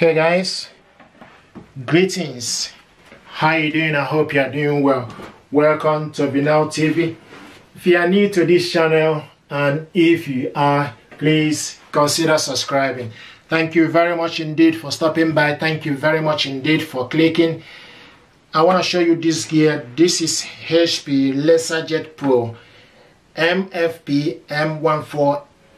Hey guys, greetings. How you doing? I hope you are doing well. Welcome to Vinnel TV. If you are new to this channel and if you are, please consider subscribing. Thank you very much indeed for stopping by. Thank you very much indeed for clicking. I want to show you this gear. This is HP LaserJet Pro MFP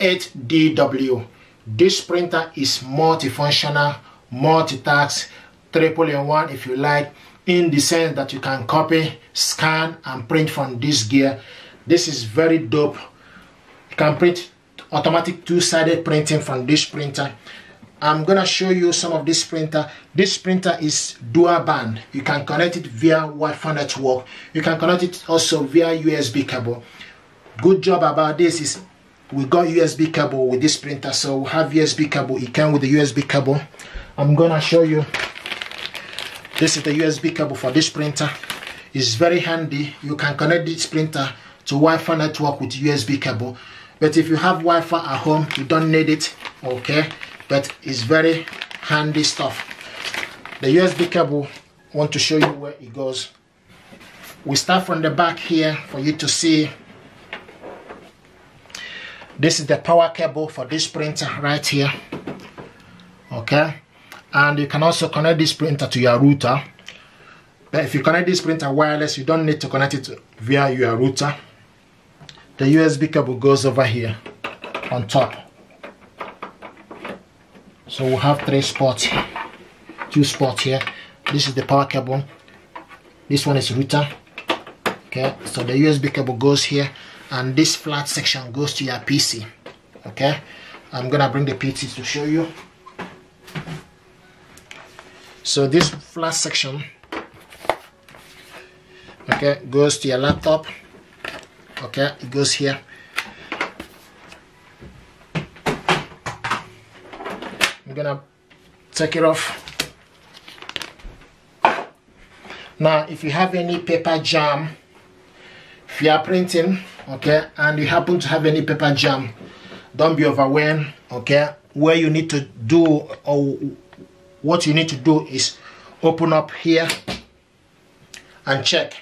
M148DW. This printer is multifunctional, multitask, triple in one if you like, in the sense that you can copy, scan, and print from this gear. This is very dope. You can print automatic two-sided printing from this printer. I'm gonna show you some of this printer. This printer is dual band. You can connect it via Wi-Fi network. You can connect it also via USB cable. Good job about this is we got USB cable with this printer so we have USB cable. It came with the USB cable. I'm gonna show you. This is the USB cable for this printer. It's very handy. You can connect this printer to Wi-Fi network with USB cable. But if you have Wi-Fi at home you don't need it okay? But it's very handy stuff. The USB cable I want to show you where it goes. We start from the back here for you to see this is the power cable for this printer right here. Okay? And you can also connect this printer to your router. But if you connect this printer wireless you don't need to connect it via your router. The USB cable goes over here on top. So we have three spots two spots here. This is the power cable. This one is router. Okay? So the USB cable goes here and this flat section goes to your PC okay? I'm gonna bring the PC to show you. So this flat section okay goes to your laptop okay? It goes here. I'm gonna take it off. Now if you have any paper jam if you are printing okay? And you happen to have any paper jam don't be overwhelmed okay? Where you need to do or what you need to do is open up here and check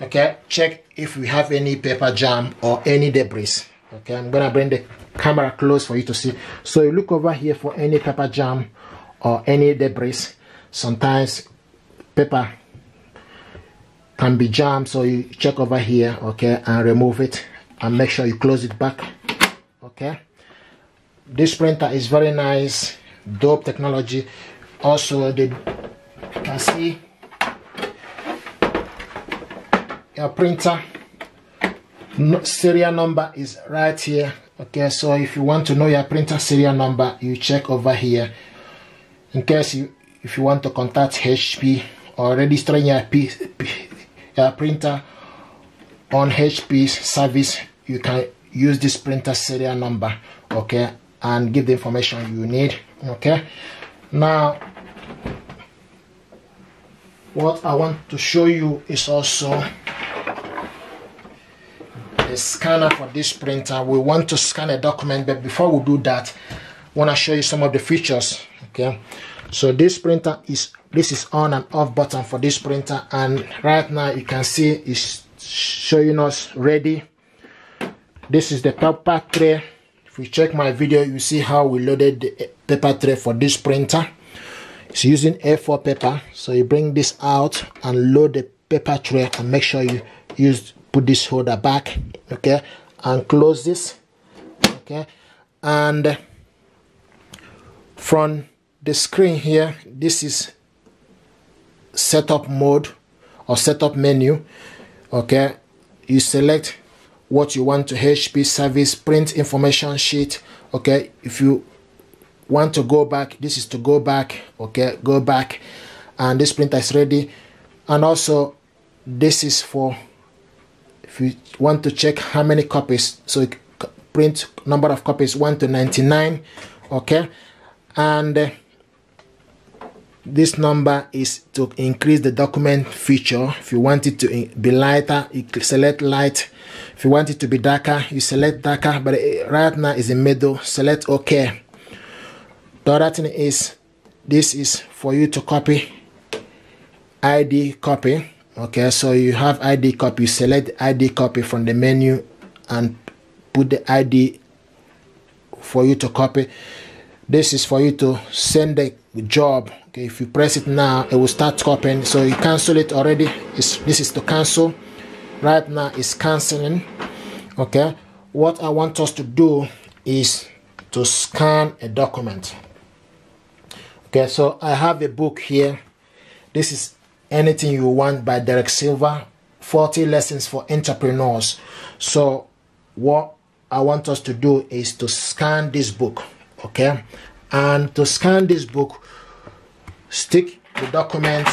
okay? Check if we have any paper jam or any debris okay? I'm gonna bring the camera close for you to see. So you look over here for any paper jam or any debris. Sometimes paper can be jammed so you check over here okay and remove it and make sure you close it back okay? This printer is very nice dope technology. Also the you can see your printer serial number is right here okay? So if you want to know your printer serial number you check over here. In case you if you want to contact HP or registering your P, your printer on HP's service you can use this printer serial number okay and give the information you need okay? Now what I want to show you is also the scanner for this printer. We want to scan a document but before we do that I want to show you some of the features okay so this printer is this is on and off button for this printer. And right now you can see it's showing us ready. This is the paper tray. If you check my video you see how we loaded the paper tray for this printer. It's using a4 paper. So you bring this out and load the paper tray and make sure you use put this holder back okay? And close this okay? And from the screen here this is setup mode or setup menu okay? You select what you want to HP service print information sheet okay? If you want to go back this is to go back okay? Go back and this printer is ready. And also this is for if you want to check how many copies so print number of copies 1 to 99 okay? And uh, this number is to increase the document feature. If you want it to be lighter you select light. If you want it to be darker you select darker but eh, right now is in middle select ok. The other thing is this is for you to copy id copy. Okay so you have id copy. Select id copy from the menu and put the id for you to copy. This is for you to send the job okay if you press it now it will start copying so you cancel it already. It's, this is to cancel. Right now it's canceling. Okay. What i want us to do is to scan a document. Okay so i have a book here. This is anything you want by Derek Sivers 40 lessons for entrepreneurs. So what i want us to do is to scan this book. Okay. And to scan this book stick the document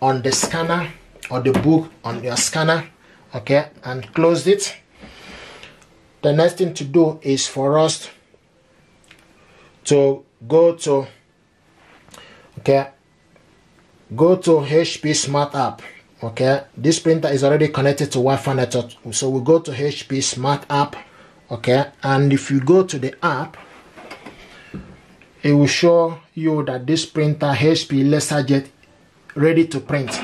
on the scanner or the book on your scanner okay and close it. The next thing to do is for us to go to okay go to hp smart app okay. This printer is already connected to wi-fi network so we go to hp smart app okay. And if you go to the app it will show you that this printer HP LaserJet ready to print.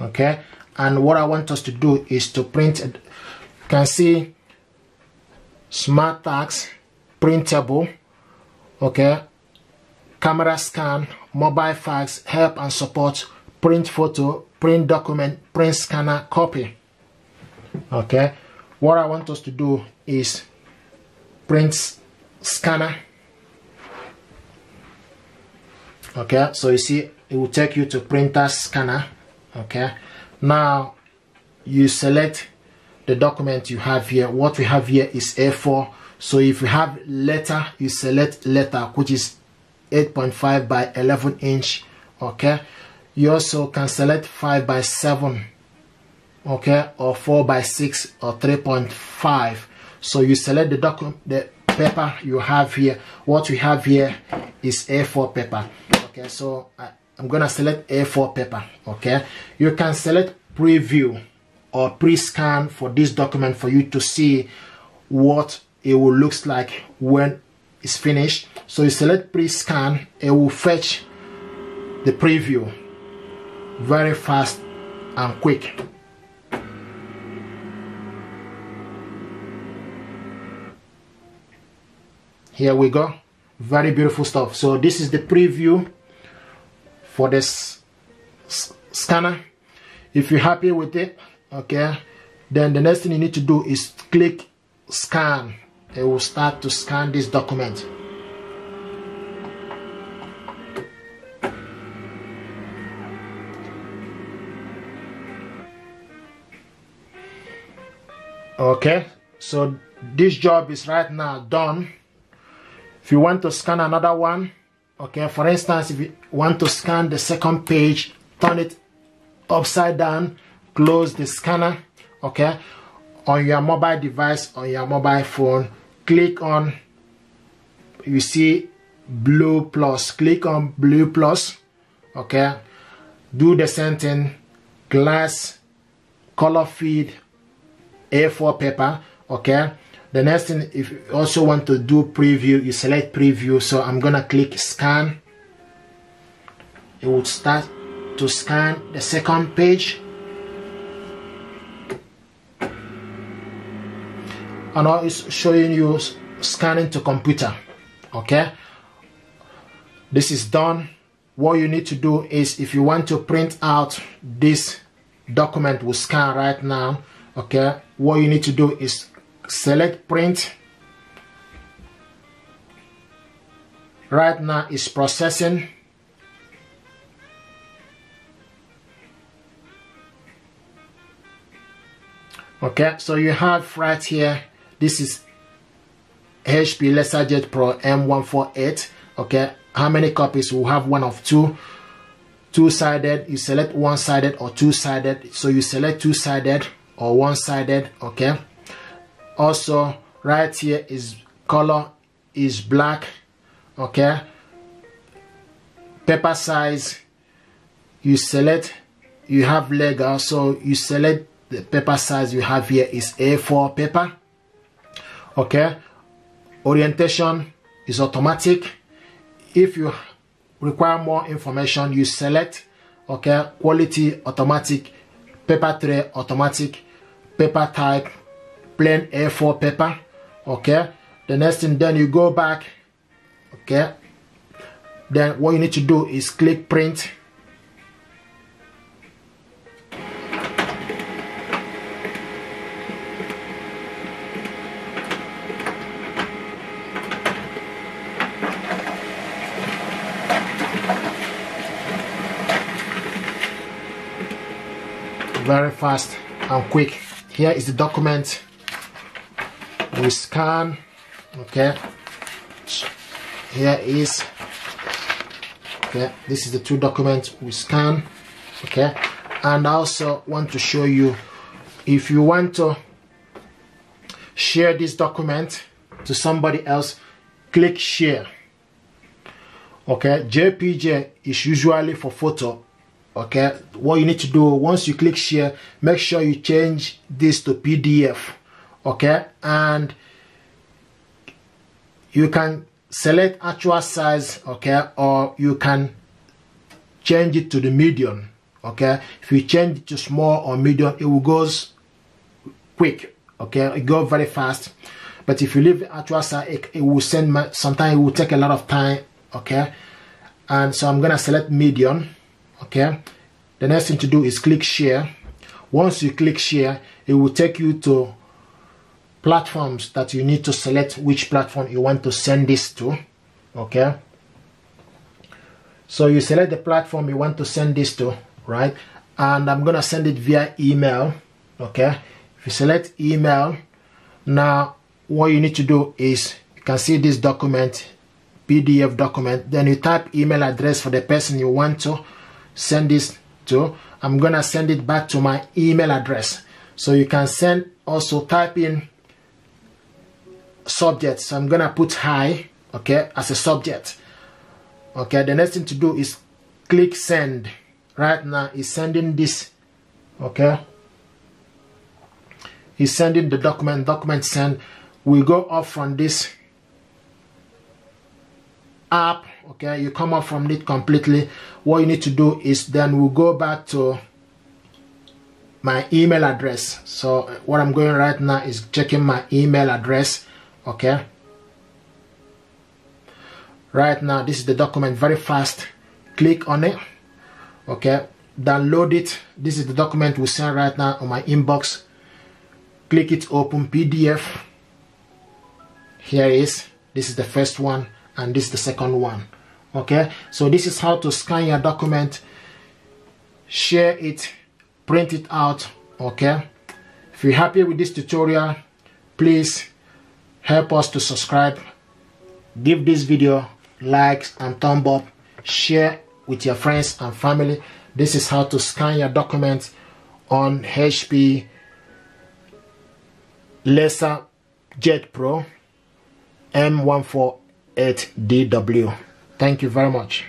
Okay? And what I want us to do is to print you can see smart tags printable okay? Camera scan mobile fax help and support print photo print document print scanner copy. Okay? What I want us to do is print scanner okay? So you see it will take you to printer scanner. Okay? Now you select the document you have here. What we have here is a4 so if you have letter you select letter which is 8.5 by 11 inch. Okay? You also can select 5 by 7 okay? Or 4 by 6 or 3.5 so you select the document the paper you have here. What we have here is a4 paper okay? So I, I'm gonna select A4 paper okay? You can select preview or pre-scan for this document for you to see what it will looks like when it's finished. So you select pre-scan it will fetch the preview very fast and quick. Here we go. Very beautiful stuff. So this is the preview for this scanner. If you're happy with it okay then the next thing you need to do is click scan. It will start to scan this document. Okay so this job is right now done. If you want to scan another one okay for instance if you want to scan the second page turn it upside down close the scanner okay on your mobile device on your mobile phone click on you see blue plus. Click on blue plus okay do the same thing glass color feed a4 paper okay the next thing if you also want to do preview you select preview. So i'm gonna click scan. It would start to scan the second page. And now it's showing you scanning to computer. Okay? This is done. What you need to do is if you want to print out this document will scan right now. Okay? What you need to do is select print. Right now is processing. Okay so you have right here this is HP LaserJet Pro M148 okay how many copies? We have one of two. Two-sided you select one-sided or two-sided. So you select two-sided or one-sided okay also right here is color is black okay? Paper size you select you have legal so you select the paper size you have here is A4 paper okay? Orientation is automatic. If you require more information you select okay? Quality automatic paper tray automatic paper type plain a4 paper okay? The next thing then you go back okay? Then what you need to do is click print. Very fast and quick. Here is the document we scan okay? Here is okay this is the two documents we scan okay? And I also want to show you if you want to share this document to somebody else click share okay? Jpg is usually for photo okay? What you need to do once you click share make sure you change this to pdf okay? And you can select actual size okay? Or you can change it to the medium okay? If you change it to small or medium it will go quick okay? It go very fast. But if you leave the actual size it, it will send sometimes it will take a lot of time okay? And so i'm gonna select medium okay? The next thing to do is click share. Once you click share it will take you to platforms that you need to select which platform you want to send this to okay? So you select the platform you want to send this to right? And I'm gonna send it via email okay? If you select email now what you need to do is you can see this document PDF document then you type email address for the person you want to send this to. I'm gonna send it back to my email address. So you can send also type in subject so I'm gonna put hi okay as a subject. Okay the next thing to do is click send. Right now is sending this okay? He's sending the document document send. We go off from this app okay? You come up from it completely. What you need to do is then we'll go back to my email address. So what I'm going right now is checking my email address okay? Right now this is the document. Very fast. Click on it. Okay? Download it. This is the document we send right now on my inbox. Click it open PDF here is. This is the first one and this is the second one. Okay? So this is how to scan your document. Share it. Print it out. Okay? If you're happy with this tutorial please help us to subscribe. Give this video likes and thumb up. Share with your friends and family. This is how to scan your documents on HP Laser Jet Pro M148DW thank you very much